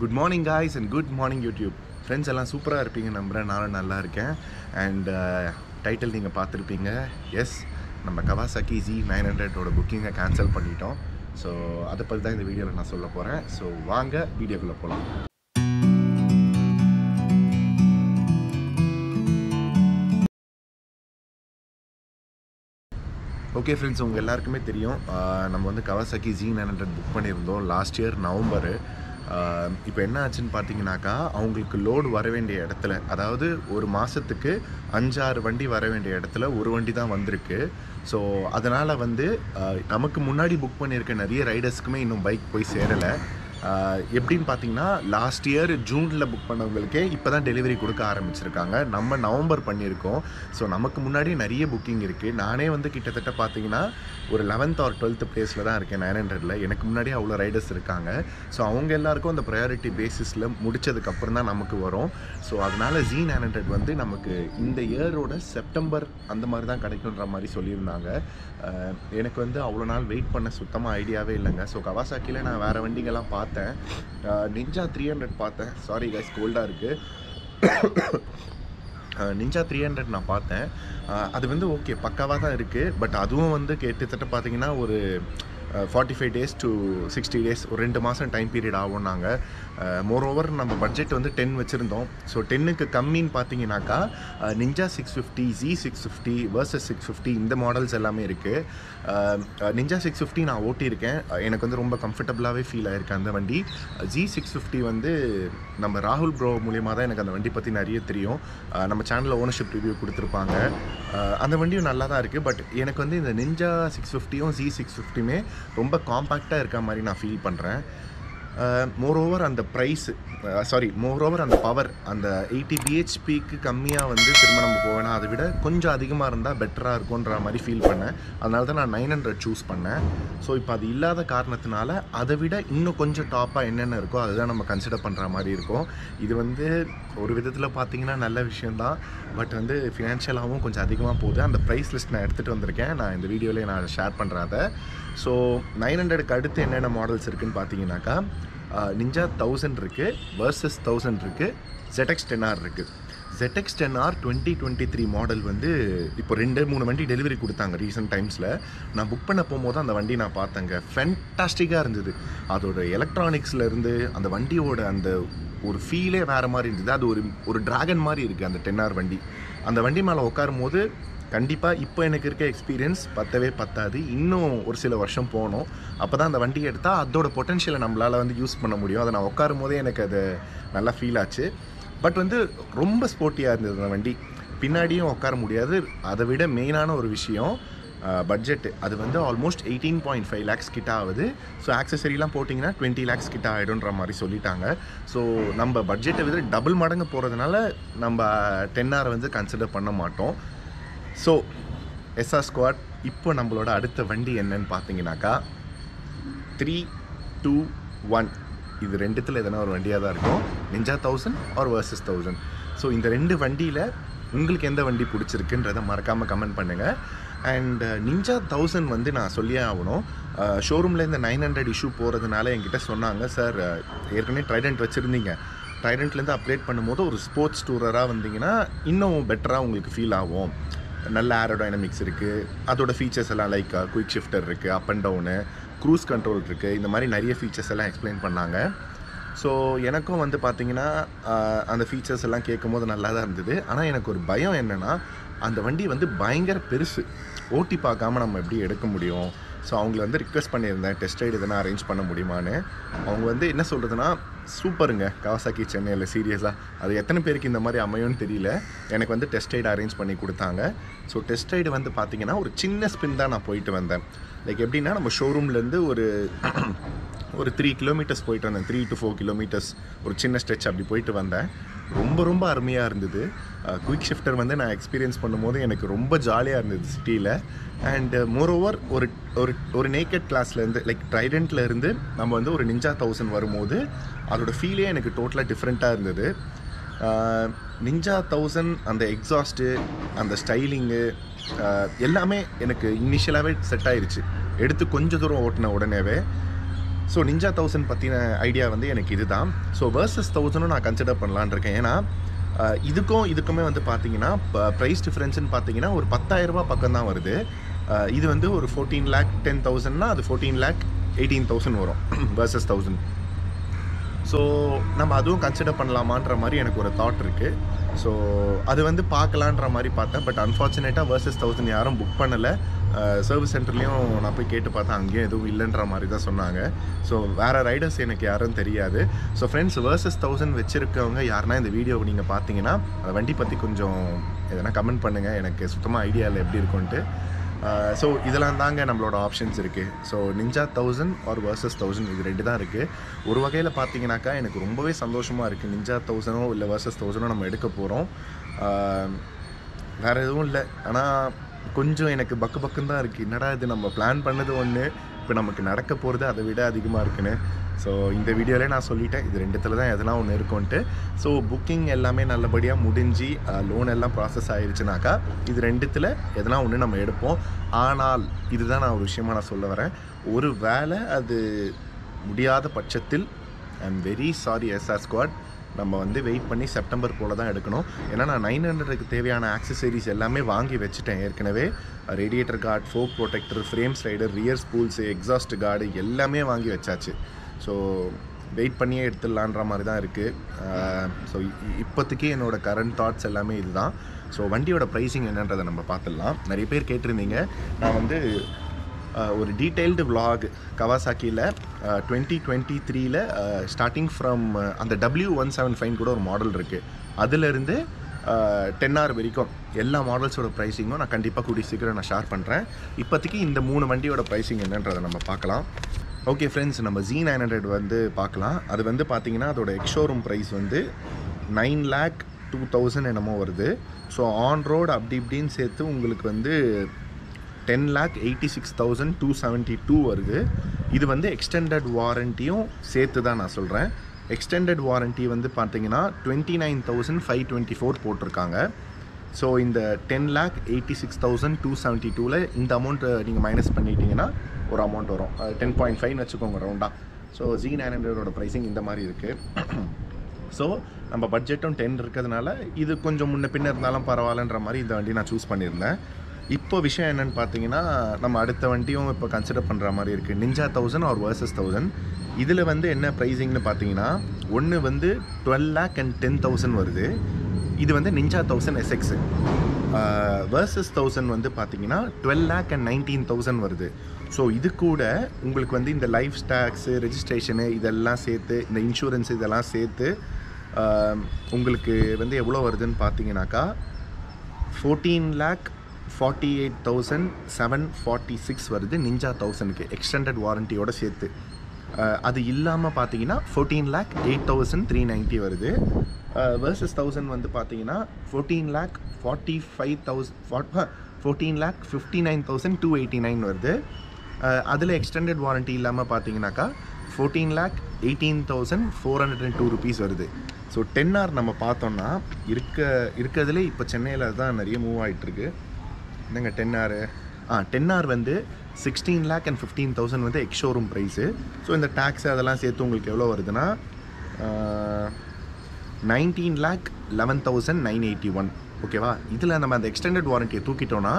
Good morning guys and good morning YouTube friends எல்லாம் சூப்பராக இருப்பீங்க நம்புகிறேன் நானும் நல்லா இருக்கேன். அண்ட் டைட்டில் uh, நீங்கள் பார்த்துருப்பீங்க. எஸ் நம்ம கவாசாக்கி ஜி நைன் ஹண்ட்ரடோட புக்கிங்கை கேன்சல் பண்ணிட்டோம். ஸோ அதை பற்றி தான் இந்த வீடியோவில் நான் சொல்ல போகிறேன் ஸோ வாங்க வீடியோக்குள்ளே போகலாம் ஓகே ஃப்ரெண்ட்ஸ் உங்கள் எல்லாருக்குமே தெரியும். Uh, நம்ம வந்து Kawasaki G nine hundred book பண்ணியிருந்தோம் லாஸ்ட் இயர் நவம்பரு இப்போ என்ன ஆச்சுன்னு பார்த்தீங்கன்னாக்கா அவங்களுக்கு லோடு வர வேண்டிய இடத்துல அதாவது ஒரு மாதத்துக்கு அஞ்சாறு வண்டி வர வேண்டிய இடத்துல ஒரு வண்டி தான் வந்திருக்கு. ஸோ அதனால் வந்து நமக்கு முன்னாடி புக் பண்ணியிருக்க நிறைய ரைடர்ஸ்க்குமே இன்னும் பைக் போய் சேரலை. எப்படின்னு பார்த்தீங்கன்னா லாஸ்ட் இயர் ஜூனில் புக் பண்ணவங்களுக்கே இப்போ தான் டெலிவரி கொடுக்க ஆரம்பிச்சிருக்காங்க. நம்ம நவம்பர் பண்ணியிருக்கோம். ஸோ நமக்கு முன்னாடி நிறைய புக்கிங் இருக்குது நானே வந்து கிட்டத்தட்ட பார்த்தீங்கன்னா ஒரு லெவன்த் ஆர் டுவெல்த் ப்ளேஸில் தான் இருக்கேன் நைன் ஹண்ட்ரடில் எனக்கு முன்னாடி அவ்வளோ ரைடர்ஸ் இருக்காங்க. ஸோ அவங்க எல்லாருக்கும் அந்த ப்ரையாரிட்டி பேசிஸில் முடிச்சதுக்கப்புறம் தான் நமக்கு வரும். ஸோ அதனால் ஜி நைன் ஹண்ட்ரட் வந்து நமக்கு இந்த இயரோட செப்டம்பர் அந்த மாதிரி தான் கிடைக்குன்ற மாதிரி சொல்லியிருந்தாங்க. எனக்கு வந்து அவ்வளோ நாள் வெயிட் பண்ண சுத்தமாக ஐடியாவே இல்லைங்க. ஸோ கவாசாக்கியில் நான் வேறு வண்டிங்கெல்லாம் பார்த்தேன். நிஞ்சா த்ரீ ஹண்ட்ரட் பார்த்தேன். சாரி கைஸ் கோல்டாக இருக்குது நிஞ்சா த்ரீ ஹண்ட்ரட் நான் பார்த்தேன். அது வந்து ஓகே பக்காவாக தான் இருக்குது பட் அதுவும் வந்து கிட்டத்தட்ட பார்த்தீங்கன்னா ஒரு forty five days to sixty days ஒரு ரெண்டு மாதம் டைம் பீரியட் ஆகும் நாங்கள் மோர் ஓவர் நம்ம பட்ஜெட் வந்து டென் வச்சுருந்தோம். ஸோ டென்னுக்கு கம்மின்னு பார்த்தீங்கன்னாக்கா Ninja six fifty G six fifty versus six fifty இந்த மாடல்ஸ் எல்லாமே இருக்குது நிஞ்சா சிக்ஸ் ஃபிஃப்டி நான் ஓட்டியிருக்கேன். எனக்கு வந்து ரொம்ப கம்ஃபர்டபுளாகவே ஃபீல் ஆகிருக்கு அந்த வண்டி. ஜி சிக்ஸ் ஃபிஃப்டி வந்து நம்ம ராகுல் ப்ரோ மூலியமாக தான் எனக்கு அந்த வண்டி பற்றி நிறைய தெரியும். நம்ம சேனலில் ஓனர்ஷிப் ரிவ்யூ கொடுத்துருப்பாங்க. அந்த வண்டியும் நல்லா தான் இருக்குது பட் எனக்கு வந்து இந்த நிஞ்சா சிக்ஸ் ஃபிஃப்டியும் ஜி சிக்ஸ் ஃபிஃப்டியுமே ரொம்ப காம்பேக்டாக இருக்க மாதிரி நான் ஃபீல் பண்ணுறேன் மோர் ஓவர் அந்த ப்ரைஸ் சாரி மோர் ஓவர் அந்த பவர் அந்த எயிட்டி பிஹெச்பிக்கு கம்மியாக வந்து திரும்ப நம்ம போவேனா அதை விட கொஞ்சம் அதிகமாக இருந்தால் பெட்டராக இருக்கும்ன்ற மாதிரி ஃபீல் பண்ணேன். அதனால தான் நான் நைன் ஹண்ட்ரட் சூஸ் பண்ணேன். ஸோ இப்போ அது இல்லாத காரணத்தினால அதை விட இன்னும் கொஞ்சம் டாப்பாக என்னென்ன இருக்கோ அதுதான் நம்ம கன்சிடர் பண்ணுற மாதிரி இருக்கும். இது வந்து ஒரு விதத்தில் பார்த்தீங்கன்னா நல்ல விஷயந்தான் பட் வந்து ஃபினான்ஷியலாகவும் கொஞ்சம் அதிகமாக போகுது. அந்த ப்ரைஸ் லிஸ்ட் நான் எடுத்துகிட்டு வந்திருக்கேன். நான் இந்த வீடியோவிலே நான் ஷேர் பண்ணுறேன் அதை. ஸோ நைன் ஹண்ட்ரடுக்கு அடுத்து என்னென்ன மாடல்ஸ் இருக்குதுன்னு பார்த்தீங்கன்னாக்கா நிஞ்சா தௌசண்ட் இருக்குது வர்சஸ் தௌசண்ட் இருக்குது ஜெடெக்ஸ் டென் ஆர் இருக்குது ZX ten R twenty twenty three model வந்து இப்போ ரெண்டு மூணு வண்டி டெலிவரி கொடுத்தாங்க ரீசெண்ட் டைம்ஸில் நான் புக் பண்ண போகும்போது அந்த வண்டி நான் பார்த்தேங்க. ஃபென்டாஸ்டிக்காக இருந்தது. அதோட எலக்ட்ரானிக்ஸில் இருந்து அந்த வண்டியோட அந்த ஒரு ஃபீலே வேறு மாதிரி இருந்தது. அது ஒரு ஒரு ட்ராகன் மாதிரி இருக்குது அந்த டென் ஆர் வண்டி. அந்த வண்டி மேலே உட்காரும் போது கண்டிப்பாக இப்போ எனக்கு இருக்க எக்ஸ்பீரியன்ஸ் பத்தவே பத்தாது. இன்னும் ஒரு சில வருஷம் போகணும். அப்போ தான் அந்த வண்டி எடுத்தால் அதோட பொட்டன்ஷியலை நம்மளால் வந்து யூஸ் பண்ண முடியும். அதை நான் உட்காரும் போதே எனக்கு அது நல்லா ஃபீல் ஆச்சு. பட் வந்து ரொம்ப ஸ்போர்ட்டியாக இருந்தது அந்த வண்டி. பின்னாடியும் உட்கார முடியாது. அதை விட மெயினான ஒரு விஷயம் பட்ஜெட்டு அது வந்து almost eighteen point five lakhs கிட்ட ஆகுது. ஸோ ஆக்சசரிலாம் போட்டிங்கன்னா டுவெண்ட்டி லேக்ஸ் கிட்ட ஆகிடும்ன்ற மாதிரி சொல்லிட்டாங்க. ஸோ நம்ம பட்ஜெட்டை விட டபுள் மடங்கு போகிறதுனால நம்ம டென் ஆர் வந்து கன்சிடர் பண்ண மாட்டோம். ஸோ எஸ்ஆர் ஸ்குவாட் இப்போ நம்மளோட அடுத்த வண்டி என்னன்னு பார்த்தீங்கன்னாக்கா த்ரீ டூ ஒன் இது ரெண்டுத்தில் எதனா ஒரு வண்டியாக தான் இருக்கும். Ninja thousand R versus thousand so இந்த ரெண்டு வண்டியில் உங்களுக்கு எந்த வண்டி பிடிச்சிருக்குன்றதை மறக்காமல் கமெண்ட் பண்ணுங்கள் அண்ட் நிஞ்சா தௌசண்ட் வந்து நான் சொல்லியே ஆகணும். ஷோரூமில் இந்த நைன் ஹண்ட்ரட் இஷ்யூ போகிறதுனால என்கிட்ட சொன்னாங்க சார் uh, ஏற்கனவே ட்ரைடன்ட் வச்சுருந்தீங்க. ட்ரைடண்ட்லேருந்து அப்டேட் பண்ணும்போது ஒரு ஸ்போர்ட்ஸ் டூரராக வந்தீங்கன்னா இன்னும் பெட்டராக உங்களுக்கு ஃபீல் ஆகும். நல்ல ஏரோடைனமிக்ஸ் இருக்குது அதோட ஃபீச்சர்ஸ் எல்லாம் லைக் குயிக் ஷிஃப்டர் இருக்குது up and down cruise control இருக்குது இந்த மாதிரி நிறைய ஃபீச்சர்ஸ் எல்லாம் எக்ஸ்பிளைன் பண்ணாங்க. ஸோ எனக்கும் வந்து பார்த்திங்கன்னா uh, அந்த ஃபீச்சர்ஸ் எல்லாம் கேட்கும் போது நல்லா தான் இருந்தது. ஆனால் எனக்கு ஒரு பயம் என்னென்னா அந்த வண்டி வந்து பயங்கர பெருசு. ஓட்டி பார்க்காம நம்ம எப்படி எடுக்க முடியும்? ஸோ அவங்கள வந்து ரிக்வெஸ்ட் பண்ணியிருந்தேன் டெஸ்ட் ரைடு எதனா அரேஞ்ச் பண்ண முடியுமான்னு? அவங்க வந்து என்ன சொல்கிறதுனா சூப்பருங்க கவாசாக்கி சென்னையில் சீரியஸாக அது எத்தனை பேருக்கு இந்த மாதிரி அமையும்னு தெரியல. எனக்கு வந்து டெஸ்ட் ரைடு அரேஞ்ச் பண்ணி கொடுத்தாங்க. ஸோ டெஸ்ட் ரைடு வந்து பார்த்திங்கன்னா ஒரு சின்ன ஸ்பின் தான் நான் போயிட்டு வந்தேன். லைக் எப்படின்னா நம்ம ஷோரூம்லேருந்து ஒரு ஒரு த்ரீ கிலோமீட்டர்ஸ் போயிட்டு வந்தேன். த்ரீ டு ஃபோர் கிலோமீட்டர்ஸ் ஒரு சின்ன ஸ்ட்ரெச் அப்படி போயிட்டு வந்தேன். ரொம்ப ரொம்ப அருமையாக இருந்தது. குயிக் ஷிஃப்டர் வந்து நான் எக்ஸ்பீரியன்ஸ் பண்ணும்போது எனக்கு ரொம்ப ஜாலியாக இருந்தது சிட்டியில் அண்டு மோரோவர் ஒரு ஒரு ஒரு நேக்கட் கிளாஸ்லேருந்து லைக் ட்ரைடண்ட்டில் இருந்து நம்ம வந்து ஒரு நிஞ்சா தௌசண்ட் வரும்போது அதோட ஃபீலே எனக்கு டோட்டலாக டிஃப்ரெண்ட்டாக இருந்தது. நிஞ்சா தௌசண்ட் அந்த எக்ஸாஸ்ட்டு அந்த ஸ்டைலிங்கு எல்லாமே எனக்கு இனிஷியலாகவே செட் ஆயிடுச்சு எடுத்து கொஞ்சம் தூரம் ஓட்டின உடனேவே ஸோ நிஞ்சா தௌசண்ட் பற்றின ஐடியா வந்து எனக்கு இதுதான். ஸோ வேர்சஸ் தௌசண்டும் நான் கன்சிடர் பண்ணலான்னு இருக்கேன். ஏன்னா இதுக்கும் இதுக்குமே வந்து பார்த்தீங்கன்னா ப்ரைஸ் டிஃப்ரென்ஸ்னு பார்த்தீங்கன்னா ஒரு பத்தாயிரரூபா பக்கம் தான் வருது. இது வந்து ஒரு ஃபோர்டீன் லேக் டென் தௌசண்ட்னா அது ஃபோர்டீன் லேக் எயிட்டீன் தௌசண்ட் வரும். வேர்சஸ் தௌசண்ட் ஸோ நம்ம அதுவும் கன்சிடர் பண்ணலாமான்ற மாதிரி எனக்கு ஒரு தாட் இருக்குது ஸோ அது வந்து பார்க்கலான்ற மாதிரி பார்த்தேன். பட் அன்ஃபார்ச்சுனேட்டாக வேர்சஸ் தௌசண்ட் யாரும் புக் பண்ணலை. சர்வீஸ் சென்டர்லேயும் நான் போய் கேட்டு பார்த்தேன். அங்கேயும் எதுவும் இல்லைன்ற மாதிரி தான் சொன்னாங்க. ஸோ வேறு ரைடர்ஸ் எனக்கு யாரும் தெரியாது. ஸோ ஃப்ரெண்ட்ஸ் வேர்சஸ் தௌசண்ட் வச்சுருக்கவங்க யாருன்னா இந்த வீடியோவை நீங்கள் பார்த்தீங்கன்னா அந்த வண்டி பற்றி கொஞ்சம் எதனா கமெண்ட் பண்ணுங்கள் எனக்கு சுத்தமாக ஐடியா இல்லை எப்படி இருக்கும்ன்ட்டு. ஸோ இதெல்லாம் தாங்க நம்மளோட ஆப்ஷன்ஸ் இருக்குது so Ninja thousand R versus thousand இது ரெண்டு தான் இருக்குது ஒரு வகையில் பார்த்தீங்கன்னாக்கா எனக்கு ரொம்பவே சந்தோஷமாக இருக்குது நிஞ்சா தௌசண்டோ இல்லை வர்சஸ் தௌசண்டோ நம்ம எடுக்க போகிறோம் வேறு எதுவும் இல்லை. ஆனால் கொஞ்சம் எனக்கு பக்கு பக்குன்னு தான் இருக்குது என்னடா இது நம்ம பிளான் பண்ணது ஒன்று இப்போ நமக்கு நடக்க போகிறது அதை விட அதிகமாக இருக்குன்னு. ஸோ இந்த வீடியோவிலே நான் சொல்லிட்டேன். இது ரெண்டுத்தில் தான் எதனா ஒன்று இருக்கும்ன்ட்டு. ஸோ புக்கிங் எல்லாமே நல்லபடியாக முடிஞ்சு லோன் எல்லாம் ப்ராசஸ் ஆயிடுச்சுனாக்கா இது ரெண்டுத்தில் எதனா ஒன்று நம்ம எடுப்போம். ஆனால் இதுதான் நான் ஒரு விஷயமாக நான் சொல்ல வரேன். ஒரு வேளை அது முடியாத பட்சத்தில் I am very sorry SR squad நம்ம வந்து வெயிட் பண்ணி செப்டம்பர் போல் தான் எடுக்கணும். ஏன்னா நான் நைன் ஹண்ட்ரடுக்கு தேவையான ஆக்சசரிஸ் எல்லாமே வாங்கி வச்சுட்டேன். ஏற்கனவே radiator guard fork protector frame slider rear spools exhaust guard எல்லாமே வாங்கி வச்சாச்சு. ஸோ வெயிட் பண்ணியே எடுத்துடலான்ற மாதிரி தான் இருக்குது ஸோ இப்போதைக்கு என்னோடய கரண்ட் தாட்ஸ் எல்லாமே இதுதான். ஸோ வண்டியோட ப்ரைஸிங் என்னன்றதை நம்ம பார்த்துடலாம். நிறைய பேர் கேட்டிருந்தீங்க. நான் வந்து ஒரு டீட்டெயில்டு விலாக் கவாசாக்கியில் டுவெண்ட்டி டுவெண்ட்டி த்ரீல ஸ்டார்டிங் ஃப்ரம் அந்த டபிள்யூ ஒன் செவன் ஃபைன் கூட ஒரு மாடல் இருக்குது அதுலேருந்து டென் ஆர் வரைக்கும் எல்லா மாடல்ஸோட ப்ரைஸிங்கும் நான் கண்டிப்பாக கூடிய சீக்கிரம் நான் ஷேர் பண்ணுறேன் இப்போதைக்கு இந்த மூணு வண்டியோட ப்ரைஸிங் என்னன்றதை நம்ம பார்க்கலாம். ஓகே ஃப்ரெண்ட்ஸ் நம்ம ஜி நைன் ஹண்ட்ரட் வந்து பார்க்கலாம். அது வந்து பார்த்தீங்கன்னா அதோட எக்ஷோரூம் ப்ரைஸ் வந்து நைன் லேக் டூ தௌசண்ட் என்னமோ வருது. ஸோ ஆன் ரோடு அப்படி இப்படின்னு சேர்த்து உங்களுக்கு வந்து ten lakh eighty six thousand two seventy two வருது. இது வந்து எக்ஸ்டெண்டட் வாரண்டியும் சேர்த்து தான் நான் சொல்கிறேன் எக்ஸ்டெண்டட் வாரண்ட்டி வந்து பார்த்தீங்கன்னா twenty nine thousand five twenty four போட்டிருக்காங்க. ஸோ இந்த ten lakh eighty six thousand two seventy டூவில் இந்த அமௌண்ட்டை நீங்கள் மைனஸ் பண்ணிட்டீங்கன்னா ஒரு அமௌண்ட் வரும். டென் பாயிண்ட் ஃபைவ்னு வச்சுக்கோங்க ரவுண்டாக ஸோ ஜி நைன் ஹண்ட்ரடோட ப்ரைஸிங் இந்த மாதிரி இருக்குது ஸோ நம்ம பட்ஜெட்டும் டென் இருக்கிறதுனால இது கொஞ்சம் முன்ன பின்ன இருந்தாலும் பரவாயில்லன்ற மாதிரி இந்த வண்டி நான் சூஸ் பண்ணியிருந்தேன். இப்போ விஷயம் என்னன்னு பார்த்தீங்கன்னா நம்ம அடுத்த வண்டியும் இப்போ கன்சிடர் பண்ணுற மாதிரி இருக்குது Ninja thousand R versus thousand இதில் வந்து என்ன ப்ரைஸிங்னு பார்த்தீங்கன்னா ஒன்று வந்து twelve lakh and ten thousand வருது. இது வந்து Ninja thousand SX versus thousand வந்து பார்த்தீங்கன்னா twelve lakh and nineteen thousand வருது. ஸோ இது கூட உங்களுக்கு வந்து இந்த லைஃப் ஸ்டாக்ஸு ரெஜிஸ்ட்ரேஷனு இதெல்லாம் சேர்த்து இந்த இன்சூரன்ஸ் இதெல்லாம் சேர்த்து உங்களுக்கு வந்து எவ்வளோ வருதுன்னு பார்த்தீங்கன்னாக்கா fourteen lakh forty eight thousand seven forty six வருது நிஞ்சா தௌசண்ட்க்கு எக்ஸ்டெண்டட் வாரண்டியோட சேர்த்து அது இல்லாமல் பார்த்தீங்கன்னா fourteen lakh eight thousand three ninety வருது. வேர்சஸ் தௌசண்ட் வந்து பார்த்தீங்கன்னா fourteen lakh forty five thousand fourteen lakh fifty nine thousand two eighty nine வருது அதில் எக்ஸ்டெண்டட் வாரண்டி இல்லாமல் பார்த்தீங்கன்னாக்கா fourteen lakh eighteen thousand four hundred and two rupees வருது. So ten R நம்ம பார்த்தோம்னா இருக்க இருக்கிறதுலே இப்போ சென்னையில் தான் நிறைய மூவ் ஆகிட்டுருக்கு என்னங்க ten R ah ten R வந்து sixteen lakh and fifteen thousand வந்து எக்ஷோரூம் ப்ரைஸு ஸோ இந்த டேக்ஸ் அதெல்லாம் சேர்த்து உங்களுக்கு எவ்வளோ வருதுன்னா nineteen lakh eleven thousand nine eighty one ஓகேவா இதில் நம்ம அந்த எக்ஸ்டெண்டட் வாரண்டியை தூக்கிட்டோன்னா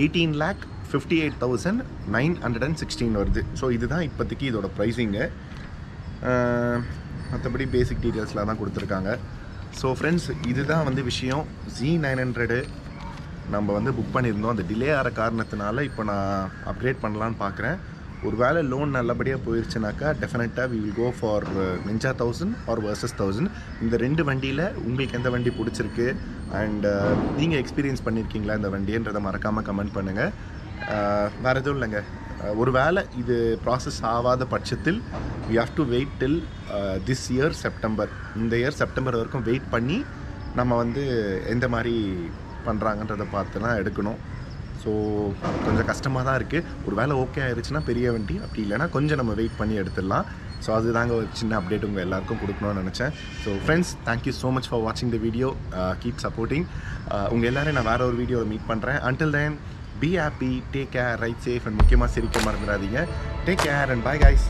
eighteen lakh fifty eight thousand nine hundred and sixteen வருது. ஸோ இதுதான் இப்போதைக்கு இதோட ப்ரைஸிங்கு மற்றபடி பேசிக் டீட்டெயில்ஸ்லாம் தான் கொடுத்துருக்காங்க. ஸோ ஃப்ரெண்ட்ஸ் இதுதான் வந்து விஷயம். ஜி நைன் ஹண்ட்ரடு நம்ம வந்து புக் பண்ணியிருந்தோம். அந்த டிலே ஆகிற காரணத்தினால இப்போ நான் அப்கிரேட் பண்ணலான்னு பார்க்குறேன் ஒரு வேளை லோன் நல்லபடியாக போயிடுச்சுனாக்கா டெஃபினட்டாக we will go for Ninja uh, thousand R versus thousand இந்த ரெண்டு வண்டியில் உங்களுக்கு எந்த வண்டி பிடிச்சிருக்கு? அண்ட் uh, நீங்கள் எக்ஸ்பீரியன்ஸ் பண்ணியிருக்கீங்களா இந்த வண்டின்றதை மறக்காமல் கமெண்ட் பண்ணுங்கள் uh, வேறு எதுவும் இல்லைங்க. ஒரு வேளை இது ப்ராசஸ் ஆகாத பட்சத்தில் we have to wait till this year September இந்த இயர் செப்டம்பர் வரைக்கும் வெயிட் பண்ணி நம்ம வந்து எந்த மாதிரி பண்ணுறாங்கன்றதை பார்த்து தான் எடுக்கணும். ஸோ கொஞ்சம் கஷ்டமாக தான் இருக்குது ஒரு வேளை ஓகே ஆயிடுச்சுன்னா பெரிய வண்டி அப்படி இல்லைன்னா கொஞ்சம் நம்ம வெயிட் பண்ணி எடுத்துடலாம். ஸோ அதுதாங்க ஒரு சின்ன அப்டேட் உங்கள் எல்லாருக்கும் கொடுக்கணும்னு நினச்சேன். So friends thank you so much for வாட்சிங் த வீடியோ கீப் சப்போர்ட்டிங் உங்கள் எல்லோரும் நான் வேறு ஒரு வீடியோவில் மீட் பண்ணுறேன் until then be happy take care ride safe and முக்கியமாக சிரிக்க மறந்துடாதீங்க. Take care and bye guys